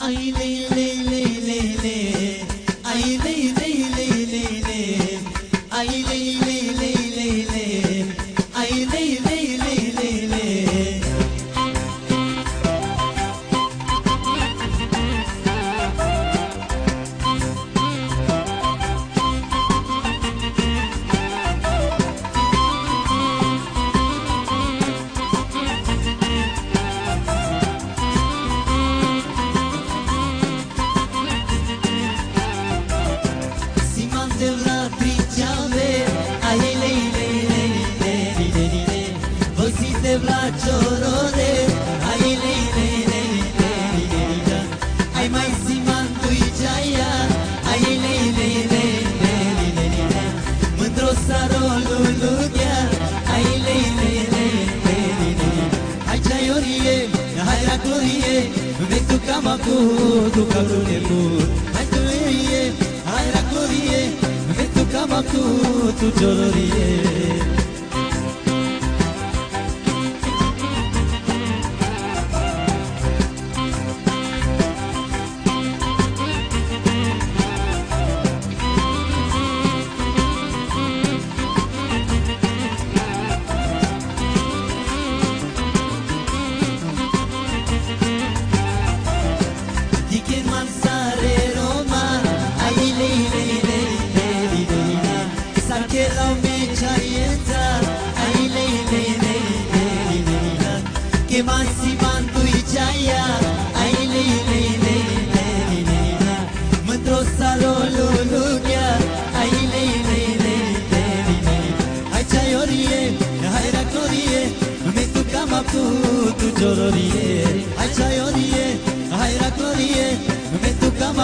Ay, lay, lay. tu cabrune pur Hai tu ie, hai racorie Vetu cama cu tu giolorie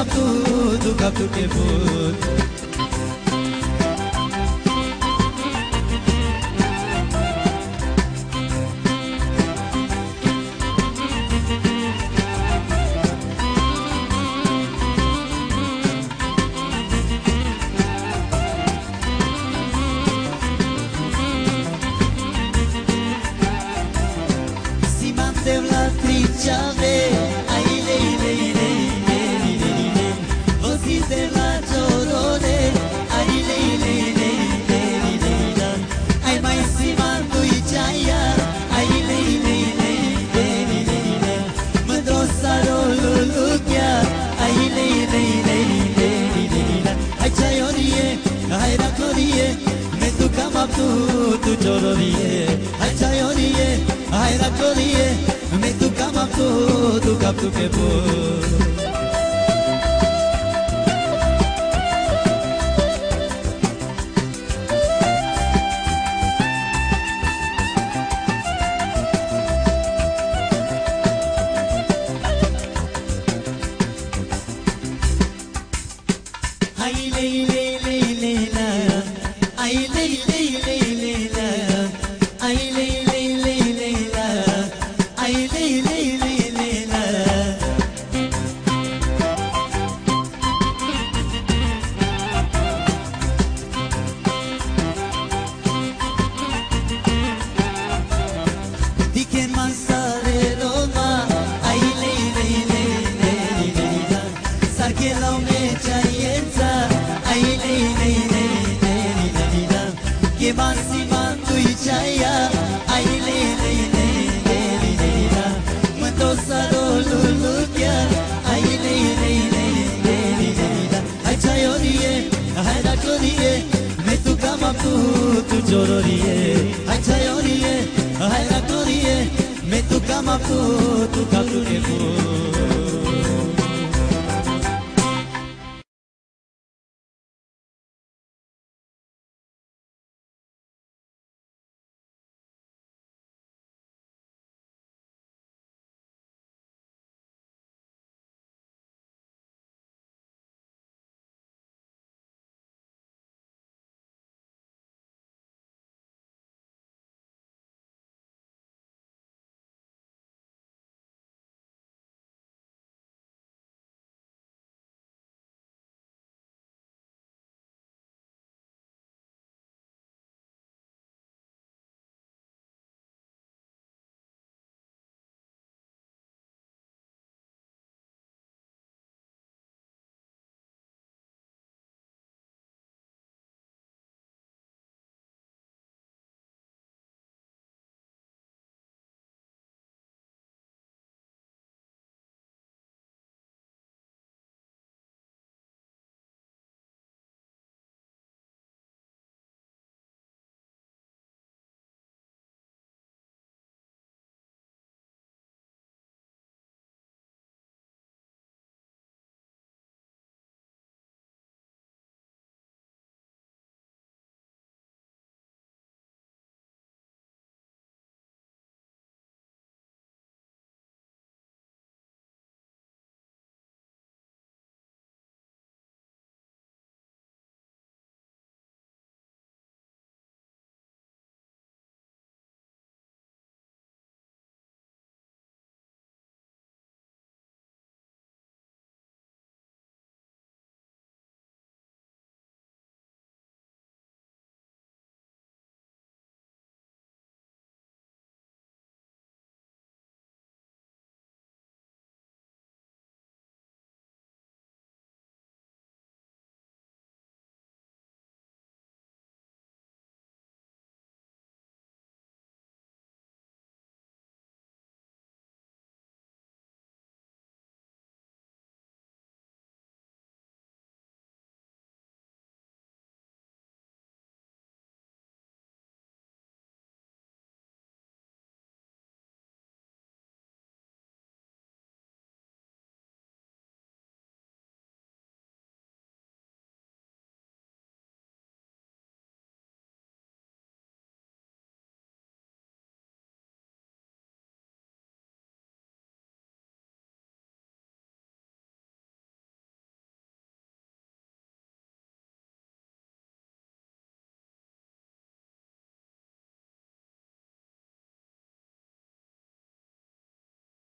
capul, du capul pe bun. Simate la tricea vei choliye hai chayoniye hai racholiye me tu kam apko tu kap tu ke bo Ay, lay, lay, lay, lay, la. Ay, lay, lay. जरूरिए मैं तू का बापू तू जरूरिए अच्छा योरिए हाय ना तोरिए मैं तू का बापू तू का तूने फूल